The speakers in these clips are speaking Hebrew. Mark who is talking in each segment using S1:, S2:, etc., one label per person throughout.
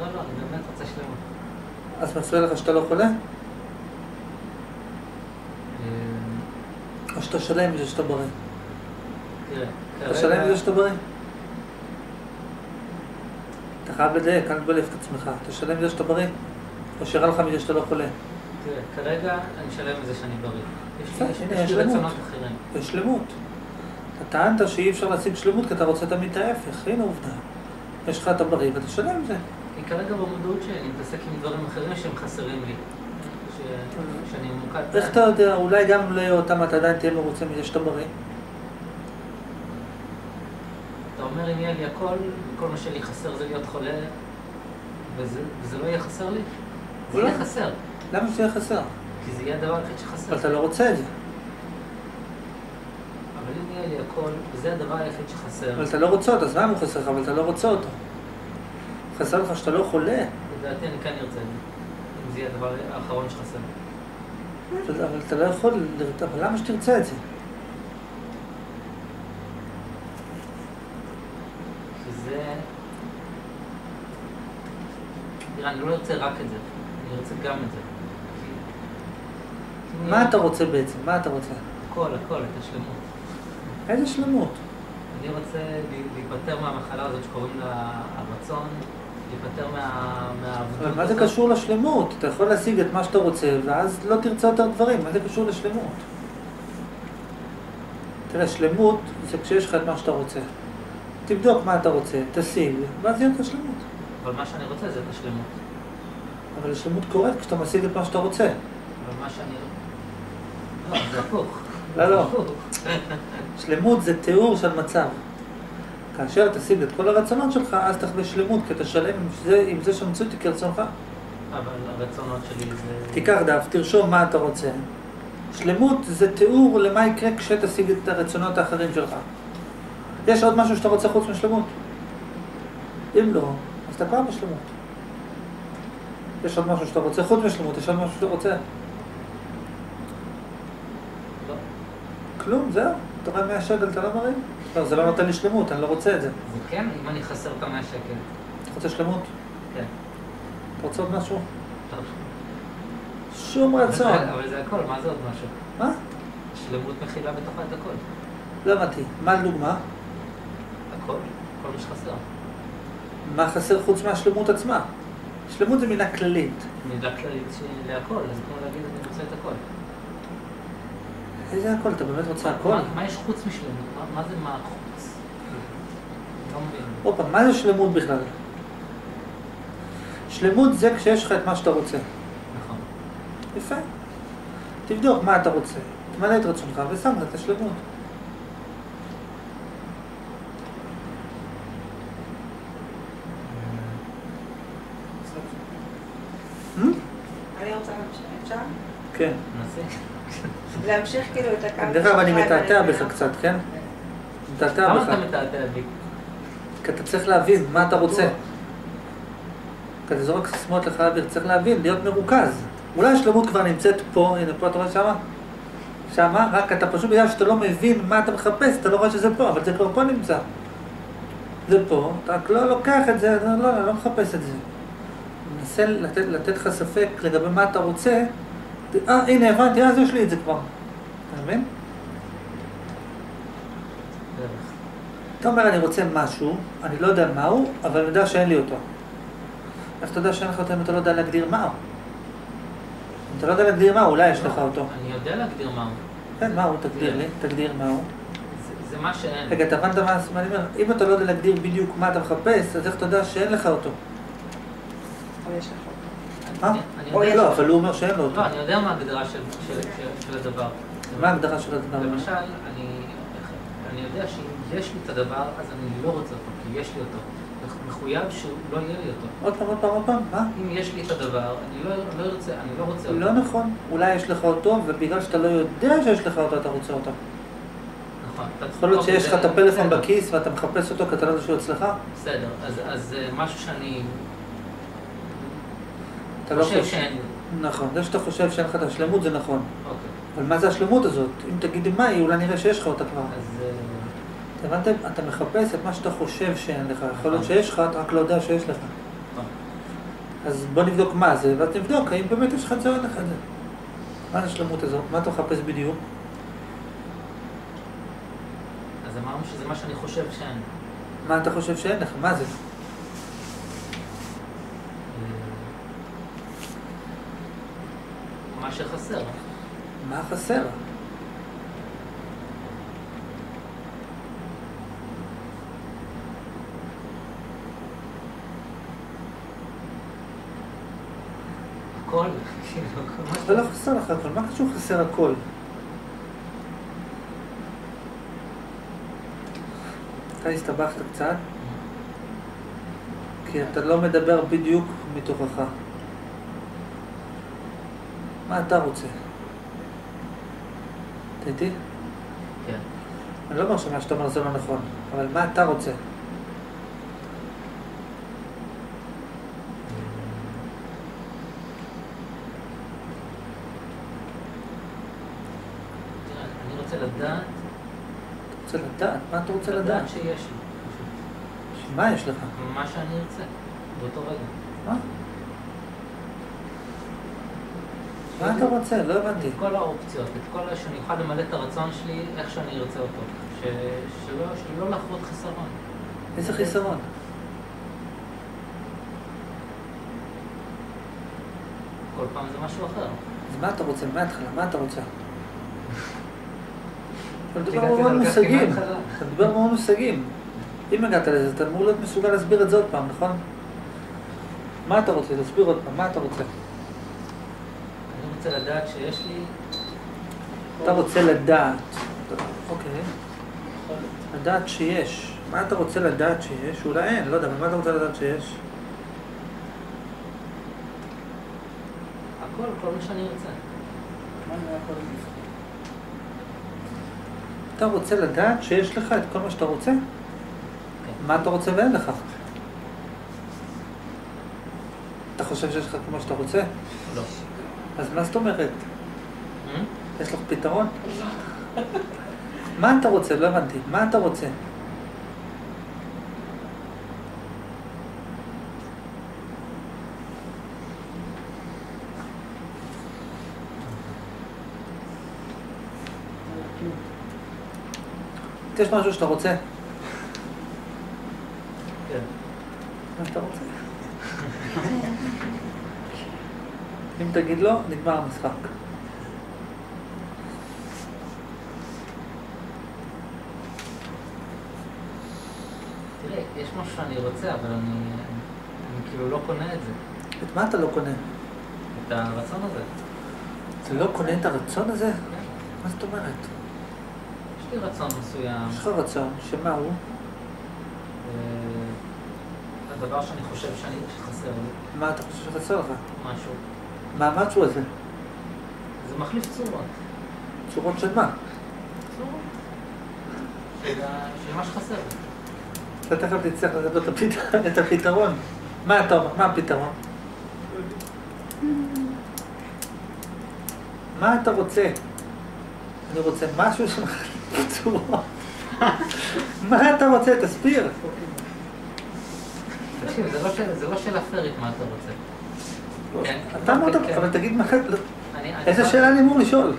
S1: לא, לא, אני באמת רוצה שלמות.
S2: אז מפריע לך שאתה לא חולה?
S1: אה,
S2: או שאתה שלם עם זה שאתה בריא?
S1: תראה,
S2: אתה שלם עם זה שאתה בריא? אתה חייב לדייק, אל תבלף את עצמך. אתה שלם עם זה שאתה בריא? או שרע לך מזה שאתה לא חולה?
S1: תראה, כרגע אני שלם עם זה שאני בריא. יש לי-. רצונות אחרים.
S2: יש שלמות. אתה טענת שאי אפשר להשיג שלמות כי אתה רוצה תמיד את ההפך. הנה עובדה. יש לך את הבריא ואתה שלם עם זה.
S1: כרגע במודעות שלי אני מתעסק עם דברים אחרים שהם חסרים לי. שאני ממוקד...
S2: איך אתה יודע, אולי גם אם לא אותם, אתה עדיין תהיה מרוצה מזה שאתה בריא.
S1: אתה אומר אם יהיה לי הכל, כל מה שלי חסר זה להיות חולה, וזה, לא יהיה חסר לי? זה
S2: לא.
S1: יהיה חסר,
S2: למה שזה יהיה חסר?
S1: כי זה יהיה הדבר היחיד שחסר.
S2: אבל אתה לא רוצה את זה.
S1: אבל אם יהיה לי הכל, וזה הדבר היחיד שחסר,
S2: אבל אתה לא רוצה אותו, אז למה הוא חסר לך? אבל אתה לא רוצה אותו. חסר לך שאתה לא חולה,
S1: לדעתי אני כן ארצה. אם זה יהיה הדבר האחרון שחסר.
S2: אבל אתה לא יכול, אבל למה שתרצה את זה?
S1: כי זה... תראה, אני לא ארצה רק את זה, אני ארצה גם את זה.
S2: מה אתה רוצה בעצם? מה אתה רוצה?
S1: הכל, הכל, את השלמות.
S2: איזה שלמות?
S1: אני רוצה לה- להיפטר מהמחלה הזאת שקוראים לה הרצון, להיפטר מה- מהעבדות
S2: מה זה. קשור לשלמות? אתה יכול להשיג את מה שאתה רוצה, ואז לא תרצה יותר דברים. מה זה קשור לשלמות? תראה, שלמות זה כשיש לך את מה שאתה רוצה. תבדוק מה אתה רוצה, תשיג, ואז יהיה לך שלמות.
S1: אבל מה שאני רוצה זה את השלמות.
S2: אבל השלמות קורית כשאתה משיג את מה שאתה רוצה.
S1: אבל מה שאני... לא, זה הפוך.
S2: לא, לא. שלמות זה תיאור של מצב. כאשר תשיג את כל הרצונות שלך, אז תחווה שלמות, כי אתה שלם עם זה, עם זה שהמציאות היא כרצונך.
S1: אבל הרצונות שלי זה...
S2: תיקח דף, תרשום מה אתה רוצה. שלמות זה תיאור למה יקרה כשתשיג את הרצונות האחרים שלך. יש עוד משהו שאתה רוצה חוץ משלמות? אם לא, אז אתה כבר בשלמות. יש עוד משהו שאתה רוצה חוץ משלמות, יש עוד משהו שאתה רוצה.
S1: לא.
S2: כלום, זהו. אתה רואה 100 שקל, אתה לא מרים? לא, זה לא נותן לי שלמות, אני לא רוצה את זה.
S1: זה כן, אם אני חסר את המאה שקל.
S2: אתה רוצה שלמות?
S1: כן.
S2: אתה רוצה עוד משהו?
S1: טוב.
S2: שום רצון.
S1: אבל זה הכל, מה זה עוד משהו?
S2: מה?
S1: שלמות מכילה בתוכה את הכל.
S2: לא הבנתי. מה לדוגמה?
S1: הכל. כל מה שחסר.
S2: מה חסר חוץ מהשלמות עצמה? שלמות זה מילה כללית.
S1: מידה כללית להכל, אז כמו להגיד אני רוצה את הכל.
S2: איזה הכל? אתה באמת רוצה הכל?
S1: מה- מה יש חוץ משלמות? מה- מה זה מה חוץ? אני לא.
S2: עוד פעם, מה זה שלמות בכלל? שלמות זה כשיש לך את מה שאתה רוצה.
S1: נכון.
S2: יפה. תבדוק מה אתה רוצה, תמלא את רצונך ושם את השלמות. Hmm?
S3: אני רוצה להמשיך, אפשר?
S2: כן.
S3: להמשיך כאילו את הקו.
S2: דרך אגב, אני מתעתע בך קצת, כן? מתעתע
S1: למה
S2: בך.
S1: אתה מתעתע בי?
S2: כי אתה צריך להבין מה אתה רוצה. כי אתה זורק סיסמאות לך לאוויר, צריך להבין, להיות מרוכז. אולי השלמות כבר נמצאת פה, הנה פה, אתה רואה שמה? שמה, רק אתה פשוט בגלל שאתה לא מבין מה אתה מחפש, אתה לא רואה שזה פה, אבל זה כבר פה נמצא. זה פה, אתה רק לא לוקח את זה, לא, לא, אני לא מחפש את זה. מנסה לתת, לתת לך ספק לגבי מה אתה רוצה, אה, הנה, הבנתי, אז יש לי את זה כבר. אתה מבין? אתה אומר, אני רוצה משהו, אני לא יודע מהו, אבל אני יודע שאין לי אותו. איך אתה יודע שאין לך אותו אם אתה לא יודע להגדיר מהו? אם אתה לא יודע להגדיר מהו, אולי יש לך אותו.
S1: אני יודע להגדיר מהו.
S2: כן, מהו? תגדיר לי, תגדיר מהו.
S1: זה- מה שאין.
S2: רגע, אתה הבנת מה מה אני אומר? אם אתה לא יודע להגדיר בדיוק מה אתה מחפש, אז איך אתה יודע שאין לך אותו?
S3: או יש לך אותו.
S2: אה?
S1: יודע-
S3: יש
S2: לא. אבל הוא אומר שאין לו אותו.
S1: לא, אני יודע מה ההגדרה של הדבר.
S2: מה ההגדרה של הדבר?
S1: למשל, אני אני יודע שאם יש לי את הדבר, אז אני לא רוצה אותו, כי יש לי אותו. מחויב שהוא לא יהיה לי אותו.
S2: עוד פעם, עוד פעם, עוד פעם, מה?
S1: אם יש לי את הדבר, אני לא לא ארצה, אני לא רוצה אותו.
S2: לא נכון. אולי יש לך אותו, ובגלל שאתה לא יודע שיש לך אותו, אתה רוצה אותו.
S1: נכון.
S2: יכול להיות שיש לך את הפלאפון. בכיס ואתה מחפש אותו כי אתה לא יודע שהוא אצלך.
S1: בסדר, אז- אה, משהו שאני
S2: אתה לא
S1: חושב. שאין.
S2: נכון, זה שאתה חושב שאין לך את השלמות זה נכון.
S1: אוקיי.
S2: אבל מה זה השלמות הזאת? אם תגיד לי מה היא, אולי נראה שיש לך אותה כבר.
S1: אז אה,
S2: הבנתם? אתה מחפש את מה שאתה חושב שאין לך. יכול להיות
S1: נכון.
S2: שיש לך, אתה רק לא יודע שיש לך.
S1: נכון.
S2: אז בוא נבדוק מה זה, ואז נבדוק האם באמת יש לך את זה או אין לך את זה. מה השלמות הזאת? מה אתה מחפש בדיוק?
S1: אז אמרנו שזה מה שאני חושב שאין.
S2: מה אתה חושב שאין לך? מה זה?
S1: מה שחסר.
S2: מה חסר?
S1: הכל, כאילו,
S2: אבל לא חסר לך הכל, מה קשור חסר הכל? אתה הסתבכת קצת, כי אתה לא מדבר בדיוק מתוכך. מה אתה רוצה? אתה איתי?
S1: כן.
S2: אני לא אומר שמה שאתה אומר זה לא נכון, אבל מה אתה רוצה?
S1: אני רוצה לדעת,
S2: אתה רוצה לדעת? מה אתה רוצה לדעת?
S1: לדעת שיש לי.
S2: מה יש לך?
S1: מה שאני ארצה, באותו רגע.
S2: מה? מה אתה רוצה? לא הבנתי.
S1: את כל האופציות, את כל. שאני אוכל למלא את הרצון שלי איך שאני ארצה אותו. ש... שלא, שלא לחוות חיסרון.
S2: איזה חיסרון?
S1: כל פעם זה משהו אחר.
S2: אז מה אתה רוצה? מההתחלה, מה אתה רוצה? אתה מדבר במון
S1: לקחתי
S2: מושגים. אתה מדבר במון מושגים. אם הגעת לזה, אתה אמור להיות מסוגל להסביר את זה עוד פעם, נכון? מה אתה רוצה? תסביר עוד פעם, מה אתה רוצה?
S1: רוצה לדעת שיש לי...
S2: אתה רוצה לדעת. אוקיי. לדעת שיש. מה אתה רוצה לדעת שיש? אולי אין, לא יודע, מה אתה רוצה לדעת שיש?
S1: הכל, כל מה שאני ארצה.
S2: אתה רוצה לדעת שיש לך את כל מה שאתה רוצה?
S1: כן.
S2: מה אתה רוצה ואין לך? אתה חושב שיש לך כל מה שאתה רוצה?
S1: לא.
S2: אז מה זאת אומרת?
S1: אה?
S2: יש לך פתרון? מה אתה רוצה? לא הבנתי. מה אתה רוצה? יש משהו שאתה רוצה?
S1: כן.
S2: מה שאתה רוצה. אם תגיד לא, נגמר המשחק.
S1: תראה, יש משהו שאני רוצה, אבל אני, אני כאילו לא קונה את זה.
S2: את מה אתה לא קונה?
S1: את הרצון הזה.
S2: אתה לא קונה את הרצון הזה?
S1: כן.
S2: מה זאת אומרת?
S1: יש לי רצון מסוים.
S2: יש לך רצון, שמה הוא?
S1: אה, הדבר שאני חושב שאני, שחסר לי,
S2: מה אתה חושב שחסר לך?
S1: משהו.
S2: מה המשהו הזה?
S1: זה מחליף צורות.
S2: צורות של מה?
S1: צורות. של מה שחסר.
S2: אתה תכף תצטרך לדבר את הפת- את הפתרון. מה אתה אומר? מה הפתרון? מה אתה רוצה? אני רוצה משהו שמחליף צורות. מה אתה רוצה? תסביר.
S1: תקשיב, זה לא שאלה- זה לא פיירית מה אתה רוצה. כן.
S2: אתה אמרת,
S1: כן, כן.
S2: אבל תגיד מה... איזה שאלה אני אמור לשאול?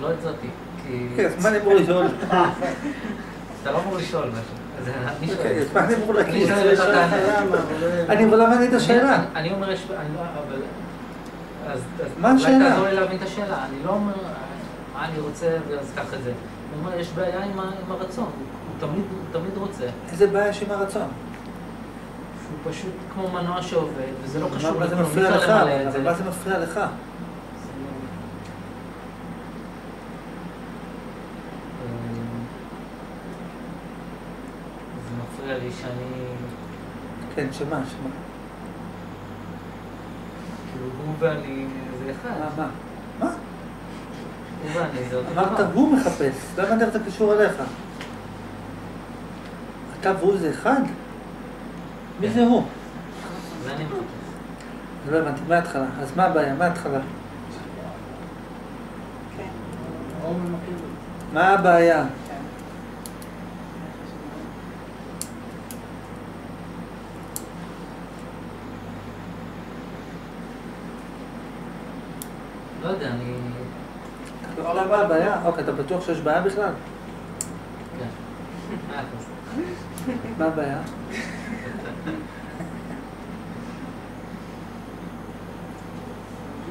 S1: לא את זאתי. כי...
S2: כן, אז מה אני אמור לשאול?
S1: אתה לא אמור לשאול משהו.
S2: מה אני אמור
S1: אני
S2: להגיד? אני לא הבנתי את השאלה.
S1: אני- אומר, לא... אבל... אז... אולי? תעזור לי להבין את השאלה. אני לא אומר מה אני רוצה ואז קח את זה. אני אומר, יש בעיה עם הרצון. הוא תמיד רוצה.
S2: איזה בעיה יש עם הרצון?
S1: הוא פשוט כמו מנוע שעובד, וזה לא קשור
S2: מה מה זה
S1: לכלום.
S2: מפריע
S1: אי
S2: לך?
S1: אפשר למלא את
S2: אבל. מה זה מפריע לך?
S1: זה מפריע לי שאני...
S2: כן, שמה, שמה?
S1: כאילו, הוא ואני זה אחד.
S2: מה, מה? מה?
S1: הוא ואני זה אותו
S2: אמרת. הוא מחפש, איך זה קשור אליך. אתה והוא זה אחד? מי. זה הוא?
S1: זה.
S2: לא הבנתי, מההתחלה. אז מה הבעיה? מההתחלה. מה הבעיה?
S3: כן.
S1: לא יודע, אני...
S2: לא, לא, מה הבעיה? אוקיי, אתה בטוח שיש בעיה בכלל?
S1: כן.
S2: מה הבעיה?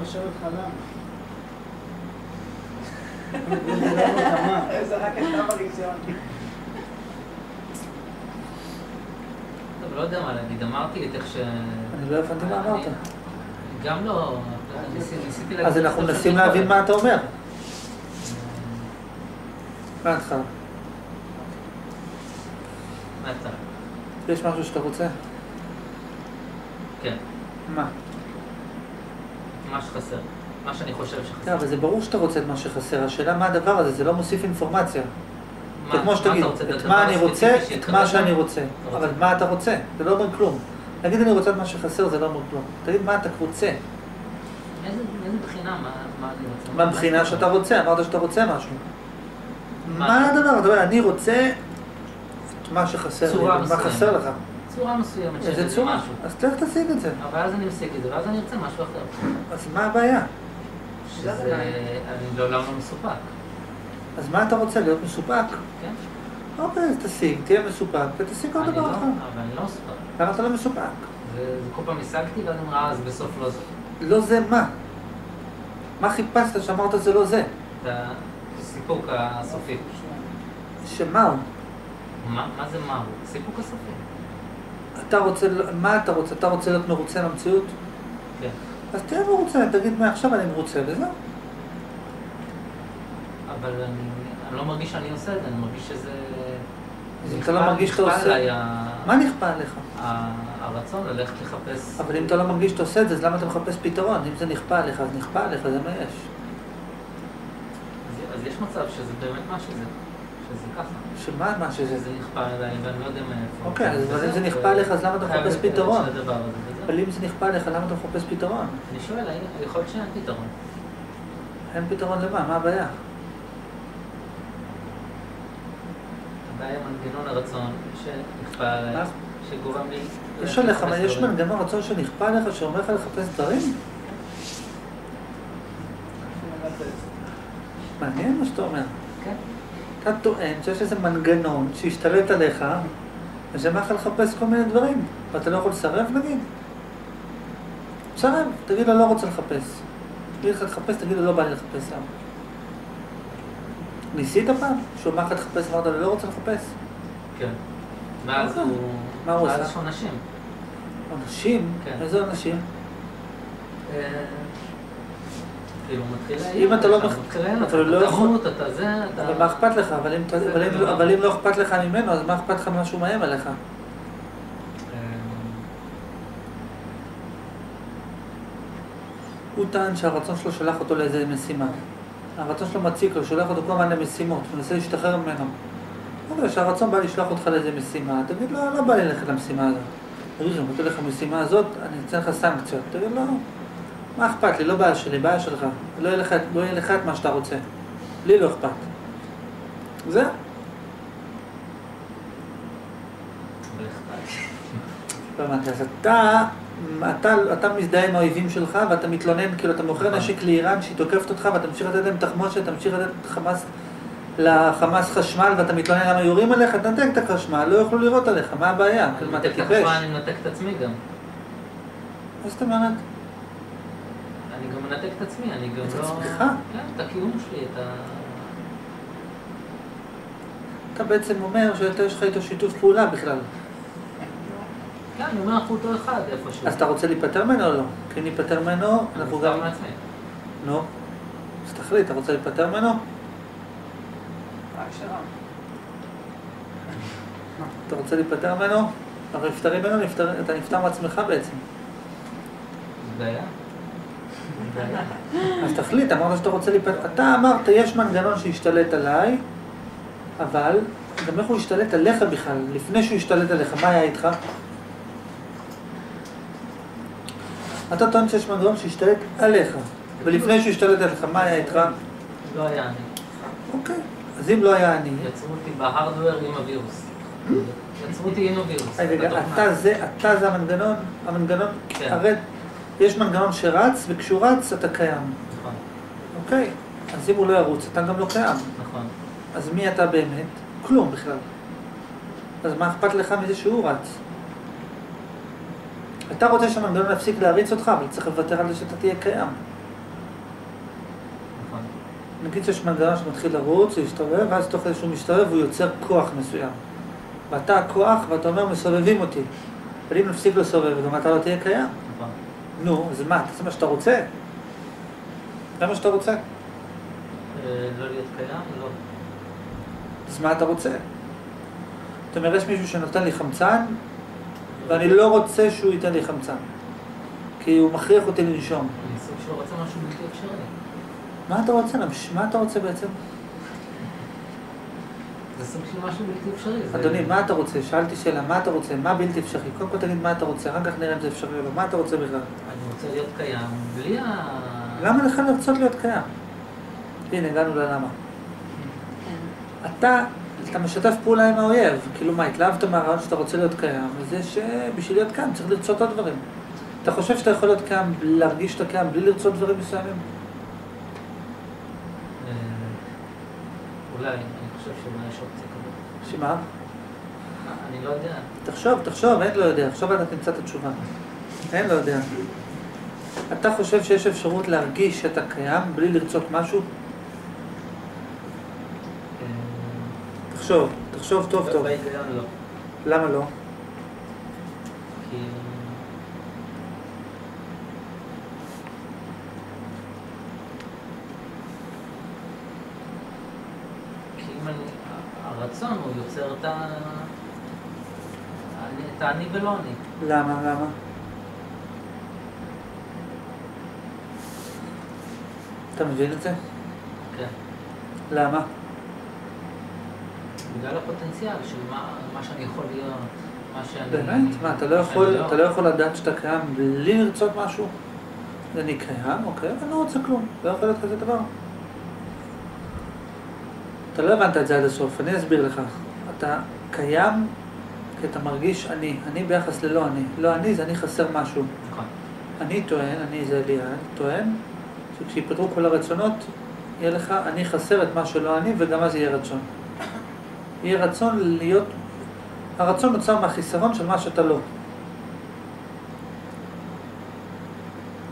S4: לא שואל אותך למה. זה
S3: רק השלב הראשון.
S1: טוב, לא יודע מה להגיד, אמרתי את איך ש...
S2: אני לא הבנתי מה אמרת.
S1: גם לא... ניסי- ניסיתי להגיד...
S2: אז אנחנו מנסים להבין. מה אתה אומר. מההתחלה.
S1: מההתחלה.
S2: יש משהו שאתה רוצה?
S1: כן,
S2: מה?
S1: מה שחסר. מה שאני חושב
S2: כן,
S1: שחסר.
S2: אבל זה ברור שאתה רוצה את מה שחסר. השאלה מה הדבר הזה, זה לא מוסיף אינפורמציה. זה כמו שתגיד? את מה אני רוצה, את מה שאני? רוצה. אבל. מה אתה רוצה? זה לא אומר כלום. להגיד אני רוצה את מה שחסר זה לא אומר כלום. תגיד מה אתה רוצה.
S1: איזה בחינה? מה אני רוצה?
S2: מה הבחינה שאתה רוצה? אמרת שאתה רוצה משהו.
S1: מה?
S2: הדבר? אני רוצה את מה שחסר לי. מה. חסר לך?
S1: צורה מסוימת
S2: איזה צורה?
S1: משהו.
S2: אז תלך תשיג את זה.
S1: אבל אז אני משיג את זה, ואז אני ארצה משהו אחר.
S2: אז מה הבעיה?
S1: שזה... אני לעולם לא מסופק.
S2: אז מה אתה רוצה? להיות מסופק?
S1: כן?
S2: אוקיי, אז תשיג, תהיה מסופק, ותשיג עוד דבר
S1: לא-
S2: אחר.
S1: אבל אני לא מסופק.
S2: למה אתה לא מסופק?
S1: וזה כל פעם השגתי, ואז "אה, אז בסוף לא זה.
S2: לא זה מה? מה חיפשת שאמרת זה לא זה?
S1: את הסיפוק הסופי.
S2: שמה הוא?
S1: מה מה זה מהו? סיפוק הסופי.
S2: אתה רוצה, מה אתה רוצה? אתה רוצה להיות מרוצה מהמציאות?
S1: כן.
S2: אז תהיה מרוצה, תגיד מעכשיו אני מרוצה, וזהו.
S1: אבל אני אני לא מרגיש שאני עושה את זה, אני מרגיש שזה...
S2: אתה לא מרגיש שאתה עושה-
S1: עליי ה-
S2: מה נכפה עליך?
S1: הרצון ללכת לחפש...
S2: אבל אם אתה לא מרגיש שאתה עושה את זה, אז למה אתה מחפש פתרון? אם זה נכפה עליך, אז נכפה עליך, זה מה יש.
S1: אז- אז יש מצב שזה באמת מה שזה. שזה ככה.
S2: שמה מה שזה?
S1: שזה נכפה עליי ואני לא יודע מאיפה.
S2: אוקיי, אז אם
S1: וזהו,
S2: זה נכפה עליך, אז למה אתה מחפש פתרון?
S1: וזהו.
S2: אבל אם זה נכפה עליך, למה אתה מחפש פתרון?
S1: אני שואל, יכול להיות שאין פתרון.
S2: אין פתרון למה? מה הבעיה?
S1: הבעיה היא מנגנון הרצון שנכפה עליי? שגורם לי...
S2: יש עליך, יש. מנגנון רצון שנכפה עליך שאומר לך לחפש דברים? מעניין מה שאתה אומר.
S1: כן.
S2: אתה טוען שיש איזה מנגנון שהשתלט עליך, ושאומר לך לחפש כל מיני דברים, ואתה לא יכול לסרב נגיד? תסרב, תגיד לו לא רוצה לחפש. תגיד לך לחפש, תגיד לו לא בא לי לחפש למה. ניסית פעם? שהוא אמר לך לחפש ואמרת לו לא רוצה לחפש?
S1: כן. ואז. הוא...
S2: מה הוא
S1: ואז
S2: עשה?
S1: יש עונשים.
S2: אנשים?
S1: כן.
S2: איזה אנשים?
S1: כאילו, מתחיל
S2: אם אתה לא
S1: עליך,
S2: לא
S1: אתה
S2: יכול-
S1: תמות, אתה זה, אתה...
S2: אבל מה אכפת לך? אבל אם, אתה-
S1: זה
S2: אבל, אם, לא אכפת לך ממנו, אז מה אכפת לך ממה שהוא מאיים עליך?
S1: אה,
S2: הוא טען שהרצון שלו שלח אותו לאיזה משימה. הרצון שלו מציק לו, שולח אותו כל הזמן למשימות, הוא מנסה להשתחרר ממנו. אבל כשהרצון בא לשלוח אותך לאיזה משימה, תגיד לו, לא בא לי ללכת למשימה הזאת. תגיד לו, נותן לך משימה הזאת, אני אתן לך סנקציות. תגיד לו, מה אכפת לי, לא בעיה שלי, בעיה שלך. לא יהיה לך, לא יהיה לך את מה שאתה רוצה. לי לא אכפת. זה? לא הבנתי, אז אתה, אתה, אתה מזדהה עם האויבים שלך ואתה מתלונן, כאילו אתה מוכר
S1: נכון.
S2: נשק לאיראן שהיא תוקפת אותך ואתה ממשיך לתת להם תחמושת, תמשיך לתת חמאס, לחמאס חשמל ואתה מתלונן למה יורים עליך, תנתק את החשמל, לא יוכלו לירות עליך, מה הבעיה?
S1: אני
S2: כאילו מה אתה
S1: מנתק את? החשמל, אני מנתק את עצמי גם.
S2: מה זאת אומרת?
S1: אני גם מנתק את עצמי, אני גם
S2: את
S1: לא...
S2: עצמך?
S1: כן, את הקיום שלי, את ה...
S2: אתה בעצם אומר שיש לך איתו שיתוף פעולה בכלל.
S1: כן, אני אומר אנחנו אותו אחד איפשהו.
S2: אז אתה רוצה להיפטר ממנו או לא? כי אם ניפטר ממנו, אנחנו גם...
S1: מעצמי.
S2: נו, אז תחליט, אתה רוצה להיפטר ממנו? אתה רוצה להיפטר ממנו? הרי נפטרים ממנו, אתה נפטר מעצמך בעצם.
S1: זה בעיה.
S2: אז תחליט, אמרת שאתה רוצה להיפטר. אתה אמרת, יש מנגנון שהשתלט עליי, אבל גם איך הוא השתלט עליך בכלל? לפני שהוא השתלט עליך, מה היה איתך? אתה טוען שיש מנגנון שהשתלט עליך, ולפני שהוא השתלט עליך, מה היה איתך?
S1: לא היה אני.
S2: אוקיי. אז אם לא היה אני,
S1: יצרו אותי בהארדוור עם הווירוס. יצרו אותי עם הווירוס.
S2: רגע. אתה זה, המנגנון, המנגנון,
S1: כן.
S2: הרי יש מנגנון שרץ, וכשהוא רץ אתה קיים.
S1: נכון.
S2: אוקיי, אז אם הוא לא ירוץ, אתה גם לא קיים.
S1: נכון.
S2: אז מי אתה באמת? כלום בכלל. אז מה אכפת לך מזה שהוא רץ? אתה רוצה שהמנגנון יפסיק להריץ אותך, אבל צריך לוותר על זה שאתה תהיה קיים.
S1: נכון.
S2: נגיד שיש מנגנון שמתחיל לרוץ, להסתובב, ואז תוך כדי שהוא מסתובב הוא יוצר כוח מסוים. ואתה הכוח, ואתה אומר, מסובבים אותי. אבל אם נפסיק לסובב, גם אתה לא תהיה קיים. נו, אז מה, תעשה מה שאתה רוצה? זה מה שאתה רוצה.
S1: אה, לא להיות קיים? לא.
S2: אז מה אתה רוצה? זאת אומרת, יש מישהו שנותן לי חמצן, ואני לא רוצה שהוא ייתן לי חמצן. כי הוא מכריח אותי לנשום.
S1: אני סוג של רוצה משהו בלתי אפשרי.
S2: מה אתה רוצה? מה אתה רוצה בעצם?
S1: זה סוג של משהו בלתי אפשרי. זה-
S2: אדוני, מה אתה רוצה? שאלתי שאלה, מה אתה רוצה? מה בלתי אפשרי? קודם כל תגיד מה אתה רוצה, אחר כך נראה אם זה אפשרי או לא. מה אתה רוצה בכלל?
S1: אני רוצה להיות קיים בלי ה...
S2: למה לך לרצות להיות קיים? הנה, הגענו ללמה. אתה, אתה משתף פעולה עם האויב. כאילו מה, התלהבת מהרעיון שאתה רוצה להיות קיים, וזה שבשביל להיות קיים צריך לרצות עוד דברים. אתה חושב שאתה יכול להיות קיים, להרגיש שאתה קיים בלי לרצות דברים מסוימים?
S1: אה, אולי, אני חושב שאולי יש אופציה כזאת.
S2: שמה?
S1: אה, אני לא יודע.
S2: תחשוב, תחשוב, אין לא יודע. עכשיו אתה תמצא את התשובה. אין לא יודע. אתה חושב שיש אפשרות להרגיש שאתה קיים בלי לרצות משהו? תחשוב, תחשוב טוב טוב.
S1: בהיגיון לא.
S2: למה לא?
S1: כי... הרצון הוא יוצר את ה... אני- את האני ולא אני.
S2: למה? למה? אתה מבין את זה?
S1: כן.
S2: למה?
S1: בגלל הפוטנציאל של מה, מה שאני יכול להיות, מה שאני...
S2: באמת? מה, אתה לא יכול,
S1: שאני
S2: אתה לא יכול לדעת שאתה קיים בלי לרצות משהו? אני קיים, אוקיי, אבל אני לא רוצה כלום. לא יכול להיות כזה דבר. אתה לא הבנת את זה עד הסוף, אני אסביר לך. אתה קיים כי אתה מרגיש אני. אני ביחס ללא אני. לא אני זה אני חסר משהו.
S1: נכון.
S2: אני טוען, אני זה ליעד, טוען שכשיפתרו כל הרצונות, יהיה לך אני חסר את מה שלא אני וגם אז יהיה רצון. יהיה רצון להיות, הרצון נוצר מהחיסרון של מה שאתה לא.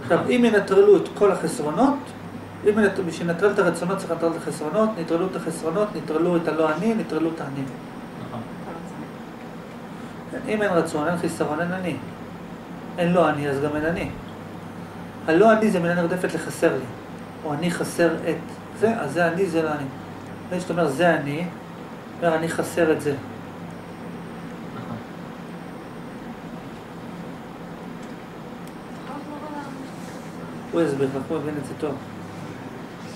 S2: עכשיו. אם ינטרלו את כל החסרונות, אם לנטרל את הרצונות צריך לנטרל את החסרונות, נטרלו את החסרונות, נטרלו את הלא אני, נטרלו את האני.
S1: נכון.
S2: אם אין רצון, אין חיסרון, אין אני. אין לא אני, אז גם אין אני. הלא אני זה מילה נרדפת לחסר לי. או אני חסר את זה, אז זה אני, זה לא אני. זה שאתה אומר זה אני, אומר אני חסר את זה.
S1: נכון.
S2: הוא יסביר לך, הוא מבין את זה טוב.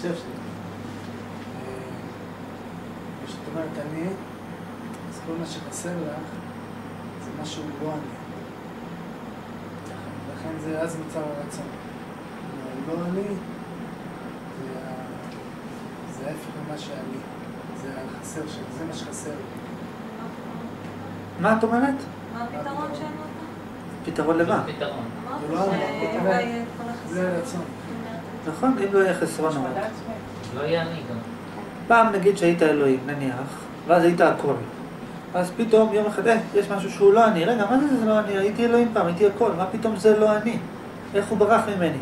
S4: ש... אה, כשאת אומרת אני, אז כל מה שחסר לך זה משהו לא אני. לכן זה אז נוצר הרצון. לא אני, זה ההפך ממה שאני. זה החסר שלי, זה מה שחסר לי.
S2: מה את אומרת?
S5: מה הפתרון שאמרת?
S2: פתרון למה?
S1: פתרון.
S4: זה לא
S5: אמרת
S4: אני,
S5: שאולי יהיה כל
S4: זה
S5: החסר.
S4: הרצון.
S2: נכון, אם לא יהיה חסרונות.
S1: לא יהיה אני גם.
S2: פעם נגיד שהיית אלוהים, נניח, ואז היית הכל. אז פתאום יום אחד, אה, יש משהו שהוא לא אני. רגע, מה זה זה לא אני? הייתי אלוהים פעם, הייתי הכל. מה פתאום זה לא אני? איך הוא ברח ממני?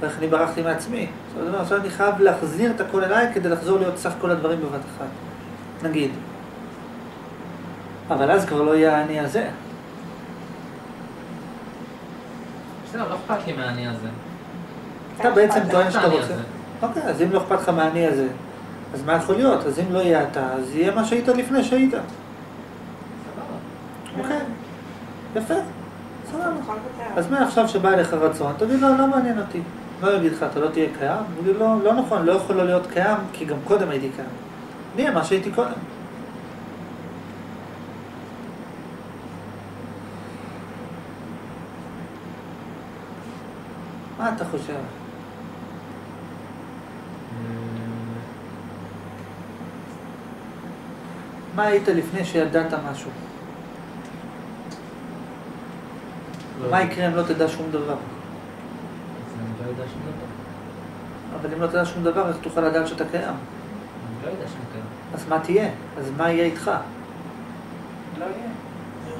S2: ואיך אני ברחתי מעצמי? זאת אומרת, עכשיו אני חייב להחזיר את הכל אליי כדי לחזור להיות סך כל הדברים בבת אחת. נגיד. אבל אז כבר לא יהיה האני הזה.
S1: בסדר, לא אכפת לי מהאני הזה.
S2: אתה בעצם טוען שאתה רוצה. אוקיי, אז אם לא אכפת לך מהאני הזה, אז מה יכול להיות? אז אם לא יהיה אתה, אז יהיה מה שהיית לפני שהיית.
S1: סבבה.
S2: אוקיי, יפה, סבבה. אז מעכשיו שבא אליך רצון, תגיד לו, לא מעניין אותי. לא יגיד לך, אתה לא תהיה קיים? הוא יגיד לו, לא נכון, לא יכול לא להיות קיים, כי גם קודם הייתי קיים. אני אהיה מה שהייתי קודם. מה אתה חושב? מה היית לפני שידעת משהו?
S1: לא
S2: מה. יקרה אם לא תדע שום דבר?
S1: אני לא יודע שום דבר.
S2: אבל אם לא תדע שום דבר, איך תוכל לדעת שאתה קיים?
S1: אני לא יודע שאני קיים.
S2: אז מה תהיה? אז מה יהיה איתך?
S4: לא יהיה. הוא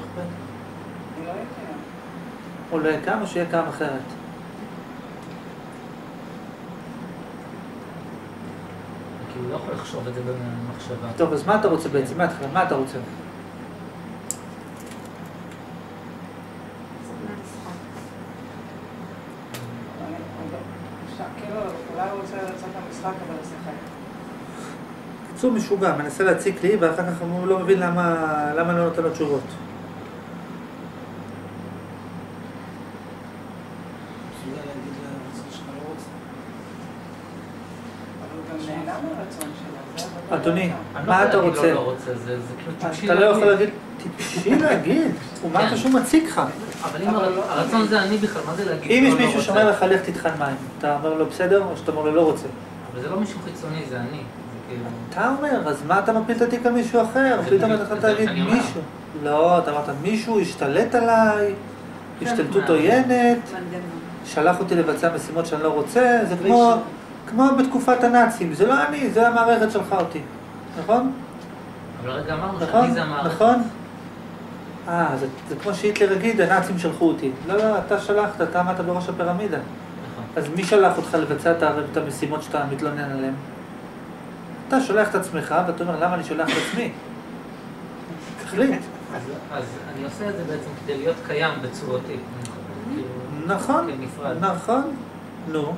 S4: לא יהיה קיים.
S2: או לא יהיה קם או שיהיה קם אחרת?
S1: כי הוא לא יכול לחשוב את זה במחשבה.
S2: טוב, אז מה אתה רוצה בעצם? מה אתה רוצה?
S4: אני- הוא לא- אפשר- כאילו, אולי הוא רוצה לצאת למשחק, אבל לשחק.
S2: קיצור משוגע, מנסה להציק לי, ואחר כך הוא לא מבין למה למה אני לא נותן לו תשובות.
S4: להגיד לא
S2: אדוני.
S1: אני לא
S2: מה
S1: יכול
S2: אתה
S1: להגיד
S2: רוצה?
S1: לו לא רוצה, זה זה כאילו טיפשי
S2: אתה לא יכול להגיד, טיפשי להגיד, הוא
S1: כן.
S2: אתה שהוא מציק לך?
S1: אבל אם
S4: לא-
S1: הרצון זה אני בכלל, מה זה להגיד?
S2: אם
S1: לא,
S2: יש
S1: לא
S2: מישהו? שאומר לך לך תטחן מים, אתה אומר לו בסדר, או שאתה אומר לו לא רוצה?
S1: אבל זה לא מישהו חיצוני, זה אני.
S2: אתה אומר, אז מה אתה מפיל את התיק על מישהו אחר? פתאום אתה
S1: מה
S2: להגיד. מישהו. לא, אתה אמרת מישהו השתלט עליי, השתלטות
S1: מה?
S2: עוינת. שלח אותי לבצע משימות שאני לא רוצה, זה כמו, בתקופת הנאצים, זה לא אני, זה המערכת שלחה אותי, נכון?
S1: אבל הרגע אמרנו
S2: נכון?
S1: שאני זה המערכת.
S2: נכון? אה, זה, זה כמו שהיטלר יגיד, הנאצים שלחו אותי. לא, לא, אתה שלחת, אתה עמדת בראש הפירמידה.
S1: נכון.
S2: אז מי שלח אותך לבצע את המשימות שאתה מתלונן עליהן? אתה שולח את עצמך, ואתה אומר, למה אני שולח את עצמי? תחליט.
S1: אז- אני עושה את זה בעצם כדי להיות קיים בצורתי.
S2: נכון. נכון. נו,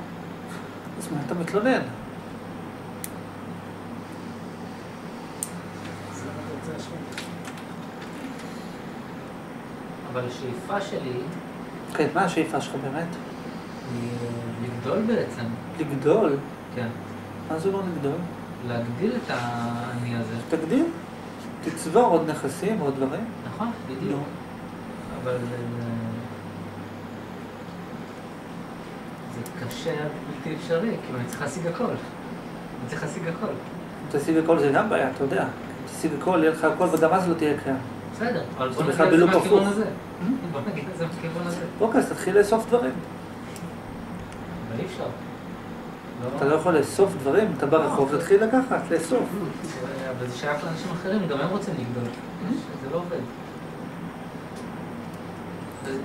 S2: אז מה אתה מתלונן?
S1: אבל השאיפה שלי
S2: כן, מה השאיפה שלך באמת?
S1: לגדול בעצם.
S2: לגדול?
S1: כן.
S2: מה זה אומר לגדול?
S1: להגדיל את האני הזה.
S2: תגדיל. תצבור עוד נכסים, עוד דברים.
S1: נכון, בדיוק.
S2: נו.
S1: אבל זה... זה קשה עד בלתי אפשרי, כאילו אני צריך להשיג הכל. אני צריך להשיג הכל.
S2: אם תשיג הכל זה גם בעיה, אתה יודע. אם תשיג הכל, יהיה לך הכל וגם אז לא תהיה קיים.
S1: בסדר, אבל בוא
S2: זה
S1: נגיד את זה
S2: הפוך.
S1: הזה. בוא נגיד את זה מהכיוון הזה.
S2: אוקיי, אז תתחיל לאסוף דברים.
S1: אבל אי אפשר.
S2: אתה לא יכול לאסוף דברים, אתה ברחוב, תתחיל לקחת, לאסוף.
S1: אבל זה שייך לאנשים אחרים, גם הם רוצים לגדול. זה לא עובד.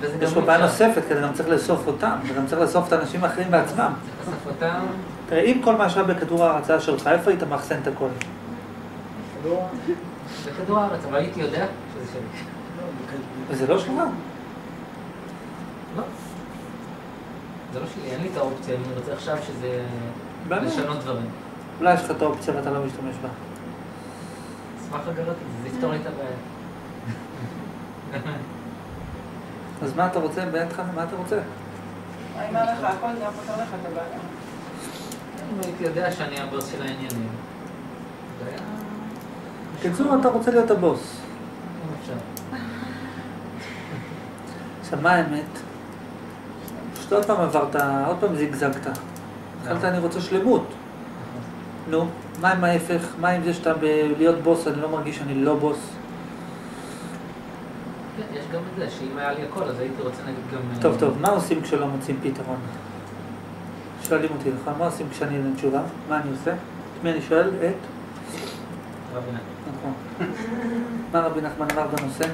S2: יש
S1: גם
S2: פה בעיה. נוספת, כי אתה גם צריך לאסוף אותם, וגם צריך לאסוף את האנשים האחרים בעצמם. תראה, אם כל מה שהיה בכדור ההרצאה שלך, איפה היית מאחסן את הכל?
S4: לא,
S1: זה כדור הארץ, אבל הייתי יודע שזה שלי.
S2: וזה לא שלך.
S1: לא. זה לא שלי, אין לי את האופציה, אני רוצה עכשיו שזה... לשנות דברים.
S2: אולי יש לך את האופציה ואתה לא משתמש בה.
S1: אשמח לגלות את זה, זה יפתור לי את הבעיה.
S2: אז מה אתה רוצה? מה אתה רוצה?
S4: מה אם היה לך הכל, זה היה פותר לך את הבעיה.
S1: אם הייתי יודע שאני הבוס של העניינים.
S2: בקיצור, אתה רוצה להיות הבוס.
S1: אם אפשר.
S2: עכשיו, מה האמת? שאתה עוד פעם עברת, עוד פעם זיגזגת. התחלת, אני רוצה שלמות. נו, מה עם ההפך? מה עם זה שאתה ב- להיות בוס, אני לא מרגיש שאני לא בוס?
S1: כן, יש גם את זה, שאם היה לי הכל, אז הייתי רוצה נגיד גם... אה,
S2: טוב, טוב, מה עושים כשלא מוצאים פתרון? שואלים אותי, נכון? מה עושים כשאני אין תשובה? מה אני עושה? את מי אני שואל? את?
S1: רבי.
S2: נכון. מה רבי נחמן אמר בנושא?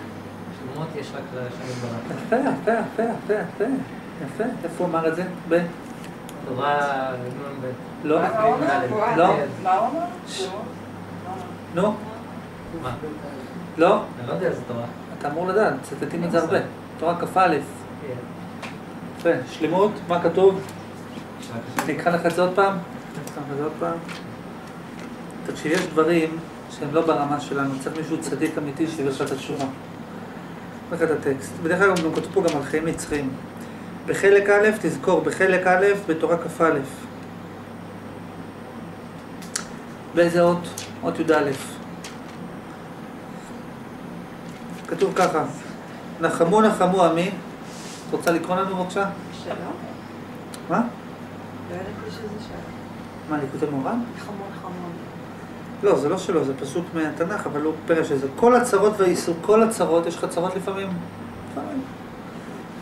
S1: שלמות יש רק לשם יתברך.
S2: יפה, יפה, יפה, יפה, יפה, יפה. איפה הוא אמר את זה? ב?
S1: תורה נ"ב.
S2: לא? לא?
S4: מה הוא אמר? שהוא-
S2: נו?
S1: מה?
S2: לא?
S1: אני לא יודע איזה תורה.
S2: אתה אמור לדעת, מצטטים את זה הרבה. תורה כ"א. יפה. שלמות, מה כתוב? אני אקרא לך את זה עוד פעם? תקשיב, יש דברים שהם לא ברמה שלנו, צריך מישהו צדיק אמיתי שיביא לך את התשובה. לך את הטקסט. בדרך כלל גם כתוב פה גם על חיים נצחיים. בחלק א', תזכור, בחלק א', בתורה כ"א. באיזה אות? אות י"א. כתוב ככה, נחמו נחמו עמי. את רוצה לקרוא לנו בבקשה?
S3: שלום?
S2: מה?
S3: לא ידעתי שזה שלום.
S2: מה, ליקוטי מורן?
S3: חמור חמור.
S2: לא, זה לא שלו, זה פסוק מהתנ"ך, אבל הוא פירש את זה. כל הצרות והאיסור, כל הצרות, יש לך צרות לפעמים? לפעמים.